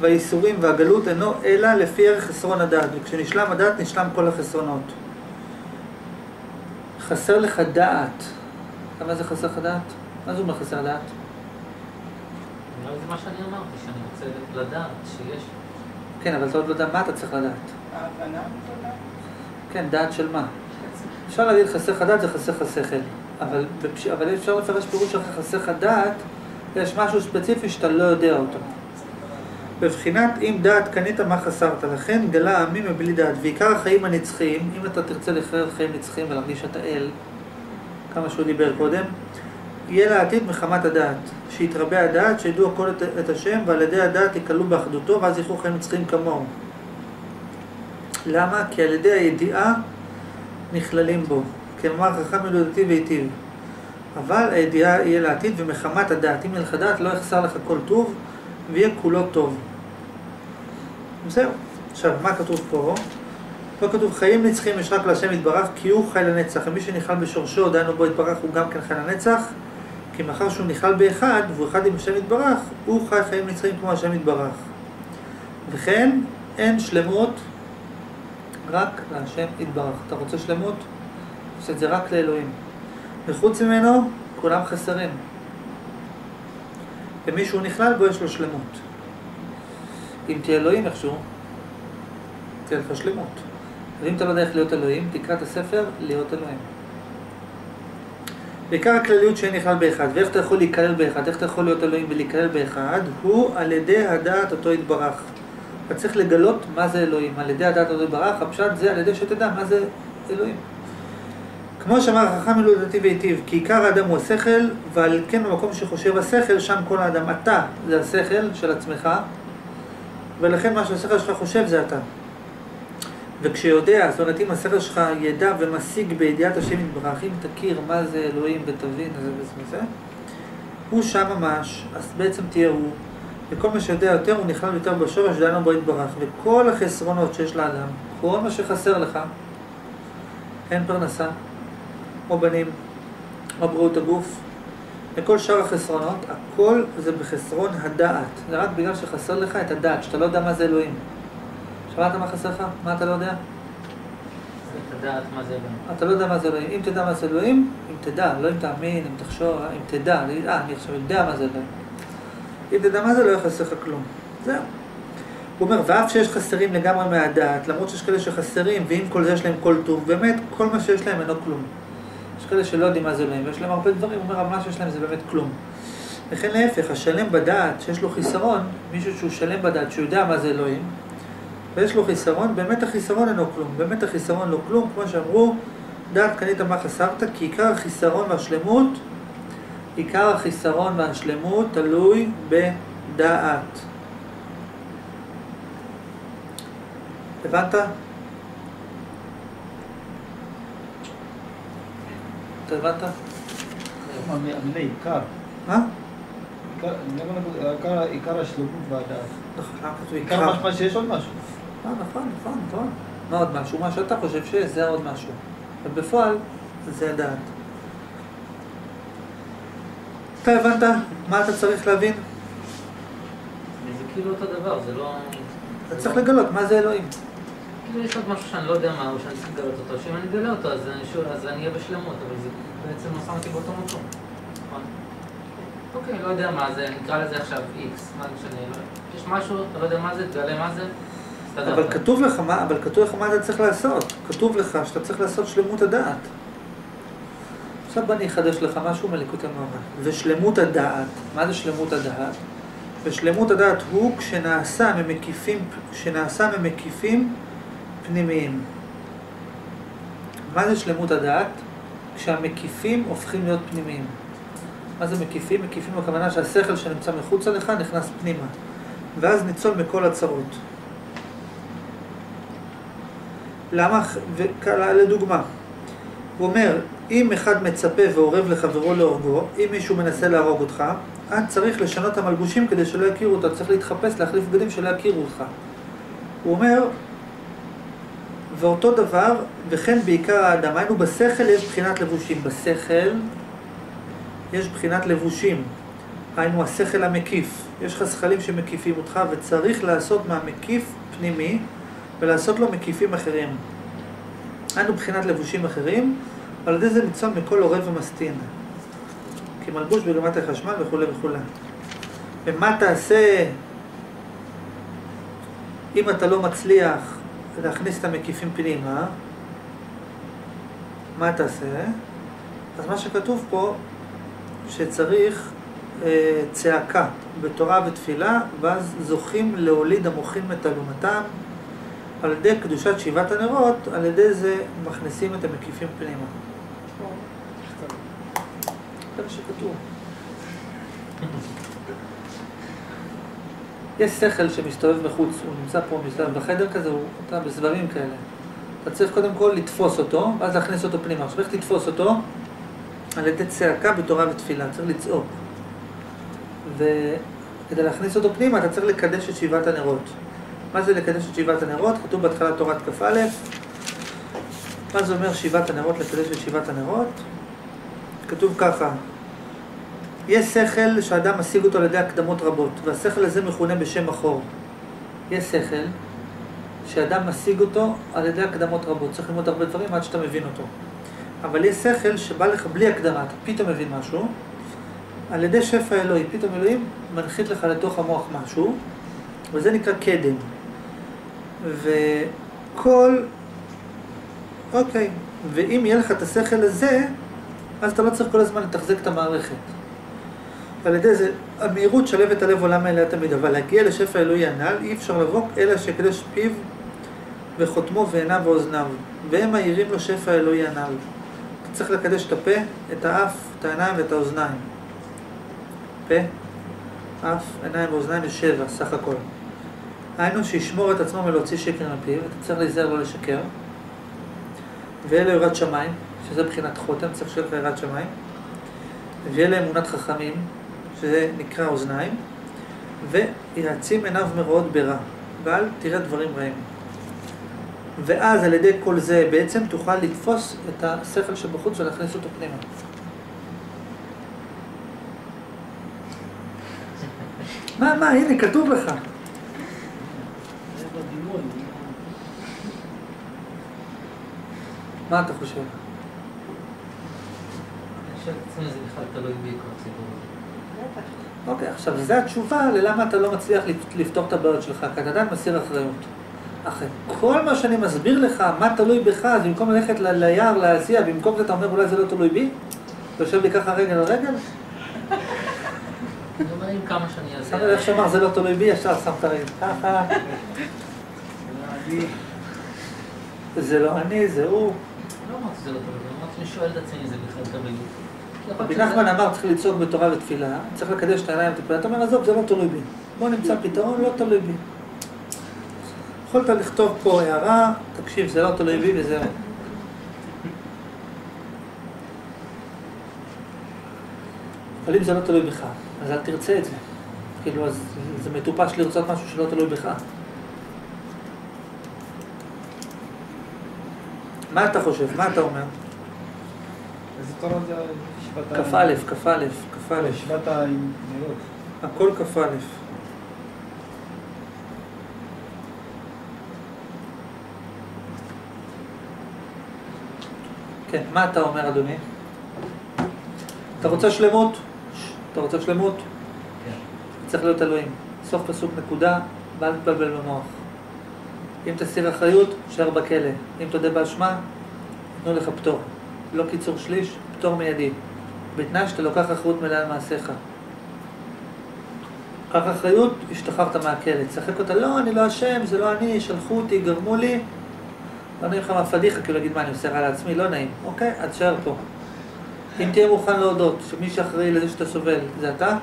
S2: והייסורים והגלות אינו אלא לפי ערך חסרון הדעת, וכשנשלם הדעת נשלם כל החסרונות. חסר לך דעת. מה זה חסר לך דעת? מה זה אומר חסר דעת?
S1: אולי זה מה שאני אמרתי, שאני רוצה לדעת שיש...
S2: כן, אבל אתה עוד לא יודע מה אתה צריך לדעת.
S4: ההבנה.
S2: כן, דעת של מה? אפשר להגיד חסר לך דעת זה חסר לך שכל, אבל. אבל אפשר לפרש פירוש אחר חסר לך דעת, יש משהו ספציפי שאתה לא יודע אותו. בבחינת אם דעת קנית מה חסרת, לכן גלה העמים מבלי דעת, ועיקר החיים הנצחיים, אם אתה תרצה לחיות חיים נצחיים ולהרגיש שאתה אל, כמה שהוא דיבר קודם, יהיה לעתיד מחמת הדעת, שיתרבה הדעת, שידעו הכל את, את השם, ועל ידי הדעת יקלו באחדותו, ואז יחו חיים נצחיים כמוהו. למה? כי על ידי הידיעה נכללים בו, כמאמר חכם ילודתי והיטיב. אבל הידיעה יהיה לעתיד ומחמת הדעת. אם יהיה לך דעת לא יחסר לך כל טוב ויהיה כולו טוב. זהו. עכשיו, מה כתוב פה? פה כתוב חיים נצחים יש רק להשם יתברך כי הוא חי לנצח. ומי שנכלל בשורשו, דהיינו בו יתברך, הוא גם כן חי לנצח. כי מאחר שהוא נכלל באחד, והוא אחד עם השם יתברך, הוא חי חיים נצחים כמו השם יתברך. וכן, אין שלמות רק להשם יתברך. אתה רוצה שלמות? עושה את זה רק לאלוהים. וחוץ ממנו, כולם חסרים. ומי שהוא נכלל בו יש לו שלמות. אם תהיה אלוהים איכשהו, תהיה לך שלמות. ואם אתה לא יודע איך להיות אלוהים, תקרא את הספר להיות אלוהים. בעיקר הכלליות שאין נכלל באחד, ואיך אתה יכול להיכלל באחד, איך אתה יכול להיות אלוהים ולהיכלל באחד, הוא על ידי הדעת אותו יתברך. אתה צריך לגלות מה זה אלוהים, על ידי הדעת אותו יתברך, הפשט זה על ידי שתדע מה זה אלוהים. כמו שאמר החכם ילודתי והיטיב, כי עיקר האדם הוא השכל, ועל כן במקום שחושב השכל, שם כל האדם. אתה זה השכל של עצמך, ולכן מה שהשכל שלך חושב זה אתה. וכשיודע, זאת אומרת אם השכל שלך ידע ומשיג בידיעת השם יתברך, אם תכיר מה זה אלוהים ותבין זה וזה וזה, הוא שם ממש, אז בעצם תהיה הוא, וכל מה שיודע יותר הוא נכלל יותר בשורש דנו בו יתברך, וכל החסרונות שיש לאדם, כל מה שחסר לך, אין פרנסה, או בנים, או בריאות הגוף, וכל שאר החסרונות, הכל זה בחסרון הדעת. זה רק בגלל שחסר לך את הדעת, שאתה לא יודע מה זה אלוהים. שמעת מה חסר לך? מה אתה לא יודע? אתה לא יודע מה זה אלוהים. אם תדע מה זה אלוהים, אם תדע, לא אם תאמין, אם תחשוב, אם תדע, אה, אני עכשיו יודע מה זה אלוהים. אם תדע מה זה, לא יחסר לך כלום. זהו. הוא אומר, ואף שיש חסרים לגמרי מהדעת, למרות שיש כאלה שחסרים, ועם כל זה יש להם כל טוב, באמת, כל מה שיש להם אינו כלום. יש כאלה שלא יודעים מה זה אלוהים, ויש להם הרבה דברים, אומר, אבל מה שיש להם זה באמת כלום. וכן להפך, השלם בדעת, שיש לו חיסרון, מישהו שהוא שלם בדעת, שהוא יודע מה זה אלוהים, ויש לו חיסרון, באמת החיסרון אינו כלום, באמת החיסרון לא כלום, כמו שאמרו, דעת קנית מה חסרת, כי עיקר החיסרון והשלמות, עיקר החיסרון והשלמות תלוי בדעת. הבנת? אתה הבנת?
S6: המילה עיקר.
S2: מה?
S6: עיקר- השלמות והדעת.
S2: נכון, למה כתוב
S6: עיקר
S2: עיקר?
S6: משמע שיש עוד משהו.
S2: אה, נכון, נכון, נכון. מה עוד משהו? מה שאתה חושב שיש, זה עוד משהו. ובפועל, זה הדעת. אתה הבנת מה אתה צריך להבין?
S1: זה כאילו אותו דבר, זה לא...
S2: אתה צריך לגלות מה זה אלוהים.
S1: כאילו יש עוד משהו שאני לא יודע מה הוא, שאני צריך לגלות אותו, שאם אני אגלה אותו אז אני אהיה בשלמות, אבל זה בעצם לא שם אותי באותו מקום. נכון? אוקיי, לא יודע מה זה, נקרא לזה עכשיו איקס, מה זה משנה, לא- יש משהו, אתה לא יודע מה זה, תגלה מה זה.
S2: אבל כתוב לך מה, אבל כתוב לך מה אתה צריך לעשות. כתוב לך שאתה צריך לעשות שלמות הדעת. עכשיו בוא אני אחדש לך משהו מליקוט המאמר. ושלמות הדעת, מה זה שלמות הדעת? ושלמות הדעת הוא כשנעשה ממקיפים, כשנעשה ממקיפים פנימיים. מה זה שלמות הדעת? כשהמקיפים הופכים להיות פנימיים. מה זה מקיפים? מקיפים הכוונה שהשכל שנמצא מחוצה לך נכנס פנימה. ואז ניצול מכל הצרות. למה? וכ- לדוגמה, הוא אומר, אם אחד מצפה ואורב לחברו להורגו, אם מישהו מנסה להרוג אותך, אז צריך לשנות את המלבושים כדי שלא יכירו אותך, צריך להתחפש, להחליף בגדים שלא יכירו אותך. הוא אומר, ואותו דבר, וכן בעיקר האדם, היינו בשכל יש בחינת לבושים. בשכל יש בחינת לבושים, היינו השכל המקיף. יש לך זכלים שמקיפים אותך, וצריך לעשות מהמקיף פנימי, ולעשות לו מקיפים אחרים. היינו בחינת לבושים אחרים, ועל ידי זה ניצול מכל עורב ומסטין. כמלבוש ברמת החשמל וכולי וכולי. ומה תעשה אם אתה לא מצליח להכניס את המקיפים פנימה? מה תעשה? אז מה שכתוב פה, שצריך אה, צעקה בתורה ותפילה, ואז זוכים להוליד המוחים את תלומתם על ידי קדושת שבעת הנרות, על ידי זה מכניסים את המקיפים פנימה. זה מה שכתוב. יש שכל שמסתובב בחוץ, הוא נמצא פה, מסתובב בחדר כזה, הוא אתה בסבבים כאלה. אתה צריך קודם כל לתפוס אותו, ואז להכניס אותו פנימה. עכשיו איך תתפוס אותו? על ידי צעקה בתורה ותפילה, צריך לצעוק. וכדי להכניס אותו פנימה אתה צריך לקדש את שבעת הנרות. מה זה לקדש את שבעת הנרות? כתוב בהתחלה תורת כ"א. מה זה אומר שבעת הנרות, לקדש את שבעת הנרות? כתוב ככה, יש שכל שאדם משיג אותו על ידי הקדמות רבות, והשכל הזה מכונה בשם החור. יש שכל שאדם משיג אותו על ידי הקדמות רבות. צריך ללמוד הרבה דברים עד שאתה מבין אותו. אבל יש שכל שבא לך בלי הקדמה, אתה פתאום מבין משהו, על ידי שפע אלוהי, פתאום אלוהים מנחית לך לתוך המוח משהו, וזה נקרא קדם. וכל... אוקיי, ואם יהיה לך את השכל הזה, אז אתה לא צריך כל הזמן לתחזק את המערכת. על ידי זה, המהירות שלבת הלב עולם אליה תמיד, אבל להגיע לשפע אלוהי הנ"ל, אי אפשר לבוא אלא שקדש פיו וחותמו ועיניו ואוזניו, והם מאירים לו שפע אלוהי הנ"ל. צריך לקדש את הפה, את האף, את העיניים ואת האוזניים. פה, אף, עיניים ואוזניים זה שבע, סך הכל. היינו שישמור את עצמו מלהוציא שקר מפיו, אתה צריך להיזהר לא לשקר. לו יראת שמיים, שזה מבחינת חותם, צריך שיהיה לך יראת שמיים. ויהיה אמונת חכמים, שזה נקרא אוזניים. ויעצים עיניו מרעות ברע, ואל תראה דברים רעים. ואז על ידי כל זה בעצם תוכל לתפוס את השכל שבחוץ ולהכניס אותו פנימה. מה, מה, הנה, כתוב לך. מה אתה חושב?
S1: אני חושב לעצמי זה בכלל תלוי הסיפור הזה.
S3: בטח.
S2: אוקיי, עכשיו, זו התשובה ללמה אתה לא מצליח לפ- לפתור את הבעיות שלך, כי אתה עדיין מסיר אחריות. אחרי כל מה שאני מסביר לך, מה תלוי בך, אז במקום ללכת ל- ליער, להזיע, במקום זה אתה אומר אולי זה לא תלוי בי? אתה יושב לי ככה רגל על רגל? שמת איך שאמר זה לא תלוי בי, ישר שם את הרגל. ככה, זה לא אני, זה הוא.
S1: לא אמרתי שזה לא תלוי בי, אמרתי שאני שואל את עצמי זה בכלל תלוי בי.
S2: רבי נחמן אמר צריך לצעוק בתורה ותפילה, צריך לקדש את העיניים ותפילה, אתה אומר עזוב זה לא תלוי בי, בוא נמצא פתרון, לא תלוי בי. יכולת לכתוב פה הערה, תקשיב זה לא תלוי בי וזהו. אבל אם זה לא תלוי בך, אז אל תרצה את זה. כאילו, אז זה מטופש לרצות משהו שלא תלוי בך. מה אתה חושב? מה אתה אומר?
S6: איזה תורה זה
S2: כ"א, כ"א, כ"א.
S6: שבעת הנרות.
S2: הכל כ"א. כן, מה אתה אומר, אדוני? אתה רוצה שלמות? אתה רוצה שלמות?
S1: כן.
S2: צריך להיות אלוהים. סוף פסוק נקודה, ואל תתבלבל במוח. אם תסיר אחריות, תישאר בכלא. אם תודה באשמה, תנו לך פטור. לא קיצור שליש, פטור מיידי. בתנאי שאתה לוקח אחריות מלאה על מעשיך. קח אחריות, השתחררת מהכלא. תשחק אותה, לא, אני לא אשם, זה לא אני, שלחו אותי, גרמו לי. לא נעים לך מהפדיחה, כאילו להגיד מה, אני עושה רע לעצמי, לא נעים. אוקיי, אז תשאר פה. אם תהיה מוכן להודות שמי שאחראי לזה שאתה סובל זה אתה,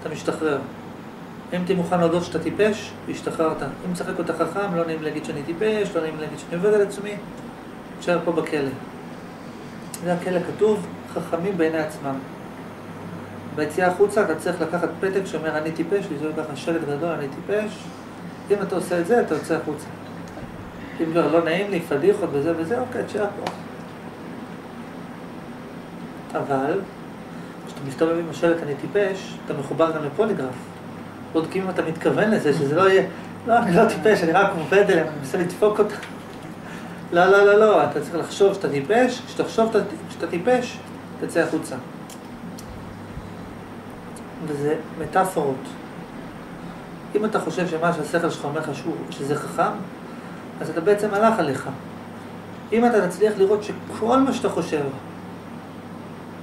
S2: אתה משתחרר. אם תהיה מוכן להודות שאתה טיפש, השתחררת. אם תשחק אותה חכם, לא נעים להגיד שאני טיפש, לא נעים להגיד שאני עובד על עצמי, תשאר פה בכלא. זה הכלא כתוב, חכמים בעיני עצמם. ביציאה החוצה אתה צריך לקחת פתק שאומר אני טיפש, לזרוק ככה שלט גדול, אני טיפש. אם אתה עושה את זה, אתה יוצא החוצה. אם לא, לא נעים לי, פדיחות וזה וזה, אוקיי, תשאר פה. אבל, כשאתה מסתובב עם השלט אני טיפש, אתה מחובר גם לפוליגרף. בודקים אם אתה מתכוון לזה, שזה לא יהיה, לא, אני לא טיפש, אני רק עובד עליהם, אני מנסה לדפוק אותם. לא, לא, לא, לא, אתה צריך לחשוב שאתה טיפש, כשתחשוב שאתה טיפש, תצא החוצה. וזה מטאפורות. אם אתה חושב שמה שהשכל שלך אומר לך שהוא, שזה חכם, אז אתה בעצם הלך עליך. אם אתה תצליח לראות שכל מה שאתה חושב,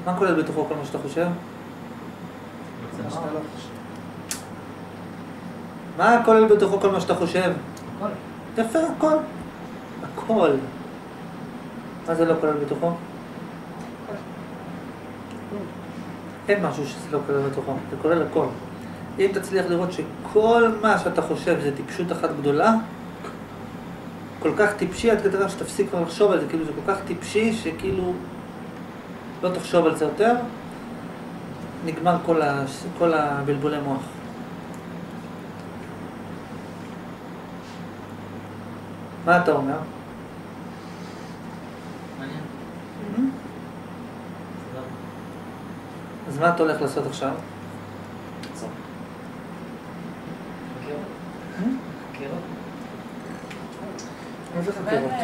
S2: מה כולל בתוכו כל מה שאתה חושב?
S4: מה לא חושב.
S2: מה כולל בתוכו כל מה שאתה חושב?
S1: הכל.
S2: יפה, הכל. הכל. מה זה לא כולל בתוכו? אין משהו שזה לא כולל בתוכו, זה כולל הכל. אם תצליח לראות שכל מה שאתה חושב זה טיפשות אחת גדולה, כל כך טיפשי עד כדי כך שתפסיק כבר לחשוב על זה, כאילו זה כל כך טיפשי שכאילו לא תחשוב על זה יותר, נגמר כל, ה... כל הבלבולי מוח. מה אתה אומר?
S1: מעניין. סבבה.
S2: אז מה אתה הולך לעשות עכשיו?
S1: חקירות. חקירות.
S3: אה,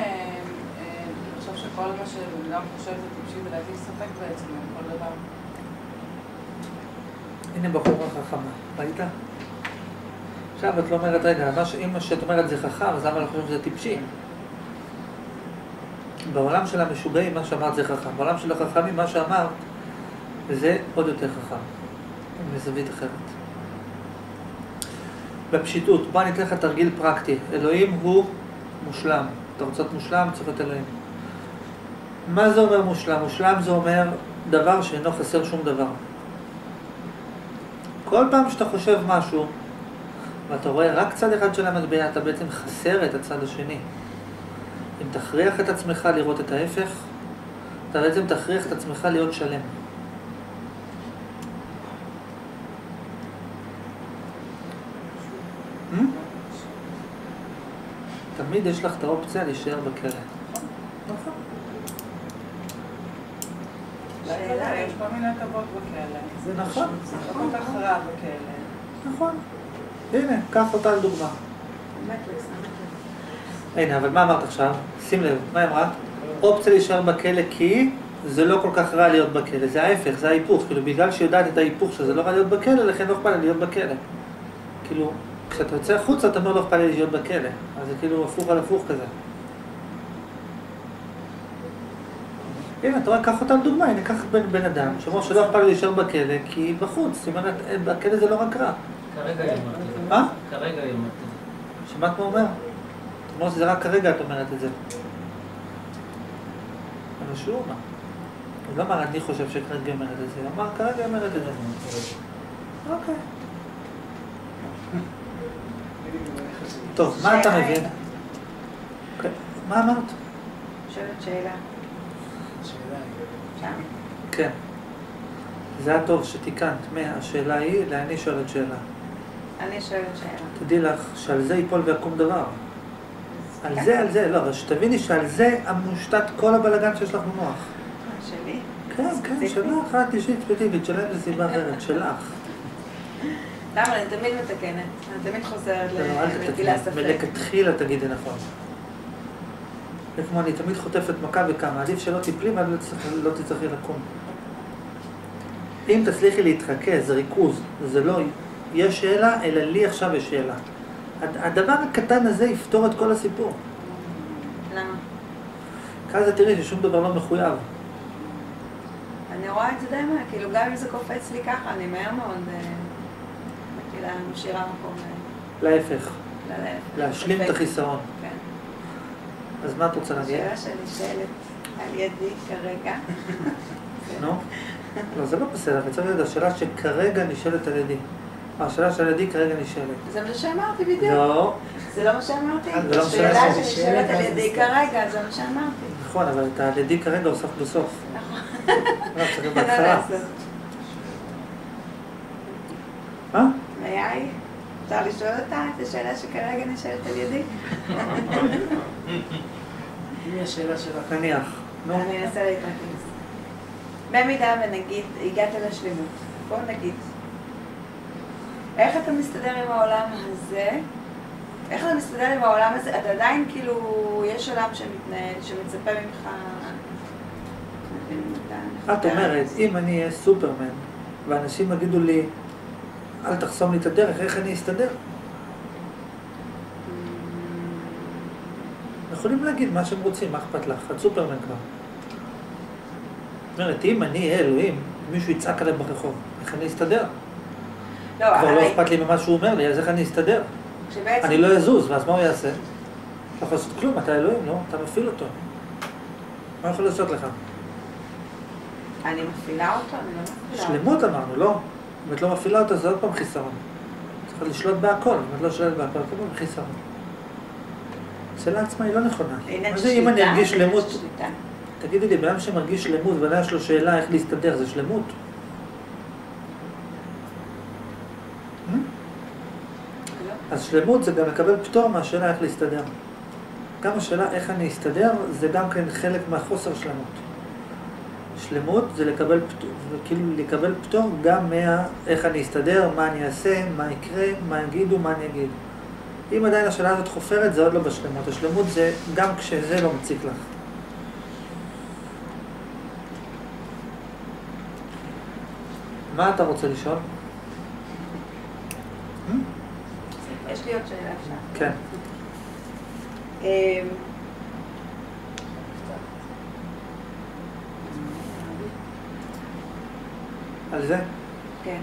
S3: אה, לחשוב שכל מה שבן אדם חושב זה טיפשי ולהטיל ספק בעצם על כל דבר.
S2: הנה בחורה חכמה, ראית? עכשיו את לא אומרת, רגע, אם שאת אומרת זה חכם, אז למה לא חושבים שזה טיפשי? בעולם של המשוגעים מה שאמרת זה חכם, בעולם של החכמים מה שאמרת זה עוד יותר חכם, מזווית אחרת. בפשיטות, בוא אני אתן לך תרגיל פרקטי, אלוהים הוא מושלם, אתה רוצה להיות מושלם, צריך להיות אלוהים. מה זה אומר מושלם? מושלם זה אומר דבר שאינו חסר שום דבר. כל פעם שאתה חושב משהו, ואתה רואה רק צד אחד של המטבע, אתה בעצם חסר את הצד השני. אם תכריח את עצמך לראות את ההפך, אתה בעצם תכריח את עצמך להיות שלם. תמיד יש לך את האופציה להישאר בכלא. נכון.
S3: יש כל מיני הטבות בכלא.
S2: זה נכון.
S3: זה לא כל כך רע בכלא.
S2: נכון. הנה, קח אותה לדוגמה. הנה, אבל מה אמרת עכשיו? שים לב, מה היא אמרה? אופציה להישאר בכלא כי זה לא כל כך רע להיות בכלא, זה ההפך, זה ההיפוך, כאילו בגלל שהיא יודעת את ההיפוך שזה לא רע להיות בכלא, לכן לא אכפת לה להיות בכלא. כאילו, כשאתה יוצא החוצה אתה אומר לא אכפת לי להיות בכלא, אז זה כאילו הפוך על הפוך כזה. הנה, אתה רואה, קח אותה לדוגמה, הנה, קח בן, בן אדם, שאומר שלא אכפת לי להישאר בכלא, כי בחוץ, זאת אומרת, אה, בכלא זה לא רק רע.
S1: כרגע היא אומרת את זה.
S2: מה?
S1: כרגע היא אומרת את זה.
S2: שמעת מה אומר? הוא אומר שזה רק כרגע את אומרת את זה. אבל שהוא אמר. הוא לא אמר, אני חושב שכרגע היא אומרת את זה, הוא אמר, כרגע היא אומרת את זה. אוקיי. טוב, מה אתה מבין? אוקיי, מה אמרת?
S3: שואלת שאלה. שם.
S2: כן. זה היה טוב שתיקנת, מהשאלה היא לאני שואלת שאלה.
S3: אני שואלת שאלה.
S2: תדעי לך שעל זה ייפול ויקום דבר. על זה, על זה, לא, אבל שתביני שעל זה מושתת כל הבלגן שיש לך במוח.
S3: אה, שלי?
S2: כן, כן? שלך, את אישית ספציפית, שלהם זה סיבה אחרת, שלך.
S3: למה? אני תמיד מתקנת. אני תמיד חוזרת
S2: לא, אל
S3: לנפילה
S2: תתקני,
S3: ספק.
S2: מלכתחילה תגידי נכון. זה כמו אני תמיד חוטפת מכה וקמה, עדיף שלא תיפלי ואז לא תצטרכי- לא תצטרכי לקום. אם תצליחי להתרכז, ריכוז, זה לא יש שאלה, אלא לי עכשיו יש שאלה. הד- הדבר הקטן הזה יפתור את כל הסיפור.
S3: למה?
S2: ככה זה תראי ששום דבר לא מחויב.
S3: אני רואה את זה די מהר, כאילו גם אם זה קופץ לי ככה, אני מהר מאוד, כאילו, משאירה מקום אה,
S2: להפך. להשלים את
S3: ספק.
S2: החיסרון.
S3: כן.
S2: אז מה את רוצה להגיד?
S3: השאלה שנשאלת על ידי כרגע.
S2: נו? לא, זה לא בסדר, אני צריך לדעת, השאלה שכרגע נשאלת על ידי. השאלה שעל ידי כרגע נשאלת.
S3: זה מה שאמרתי בדיוק.
S2: לא,
S3: זה לא מה שאמרתי.
S2: זה לא מה
S3: השאלה. שנשאלת על ידי כרגע, זה מה שאמרתי.
S2: נכון, אבל את על ידי כרגע הוספת בסוף.
S3: נכון.
S2: לא, צריך בהתחלה. מה?
S3: ויאי, אפשר לשאול אותה את השאלה שכרגע נשאלת על ידי?
S4: מי השאלה שלך?
S2: נניח.
S3: אני אנסה להתרכז. במידה ונגיד, הגעת לשלמות, בוא נגיד, איך אתה מסתדר עם העולם הזה? איך אתה מסתדר עם העולם הזה? אתה עדיין כאילו, יש עולם שמתנהל, שמצפה ממך...
S2: את אומרת, אם אני אהיה סופרמן, ואנשים יגידו לי, אל תחסום לי את הדרך, איך אני אסתדר? יכולים להגיד מה שהם רוצים, מה אכפת לך? את סופרמן כבר. זאת אומרת, אם אני אהיה אלוהים, מישהו יצעק עליהם ברחוב, איך אני אסתדר?
S3: לא,
S2: כבר לא
S3: הרי
S2: אכפת לי ממה שהוא אומר לי, אז איך אני אסתדר?
S3: כשבעצם...
S2: אני לא אזוז, ואז מה הוא יעשה? לא יכול לעשות כלום, אתה אלוהים, לא? אתה מפעיל אותו. מה יכול לעשות לך?
S3: אני מפעילה אותו? אני לא מפעילה.
S2: שלמות אמרנו, לא? אם את לא מפעילה אותו, זה עוד פעם חיסרון. צריכה לשלוט בהכל, אם את לא שולטת בהכל, כל פעם חיסרון. השאלה עצמה היא לא נכונה. מה זה אם אני ארגיש שלמות? תגידי לי, בן אדם שמרגיש שלמות ולא יש לו שאלה איך להסתדר, זה שלמות? אה?
S3: לא.
S2: אז שלמות זה גם לקבל פטור מהשאלה איך להסתדר. גם השאלה איך אני אסתדר, זה גם כן חלק מהחוסר שלמות. שלמות זה לקבל פטור, כאילו לקבל פטור גם מה איך אני אסתדר, מה אני אעשה, מה יקרה, מה יגידו, מה אני אגיד. אם עדיין השאלה הזאת חופרת, זה עוד לא בשלמות. השלמות זה גם כשזה לא מציק לך. מה אתה רוצה לשאול?
S3: יש לי עוד שאלה עכשיו.
S2: כן. על זה?
S3: כן.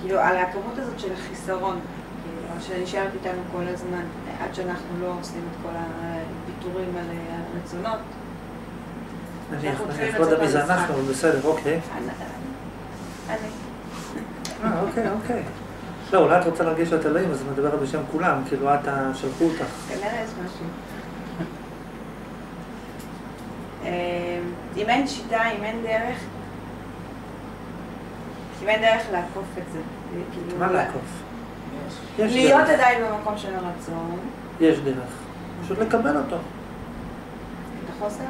S3: כאילו, על הכמות הזאת של החיסרון, כאילו, שנשארת איתנו כל הזמן, עד שאנחנו לא עושים את כל הוויתורים על הרצונות.
S2: אני
S3: אנחנו
S2: אני לא יודע מי זה
S3: מהמשחק.
S2: אנחנו, אבל בסדר, אוקיי.
S3: אני.
S2: אה, אוקיי, אוקיי. לא, אולי את רוצה להרגיש שאת אלוהים, אז את מדברת בשם כולם, כאילו את, שלחו אותך.
S3: כנראה יש משהו. אמ, אם אין שיטה, אם אין דרך, אם אין דרך לעקוף את זה, כאילו,
S2: מה לעקוף?
S3: להיות. עדיין במקום של הרצון,
S2: יש דרך. פשוט לקבל אותו.
S3: את החוסר,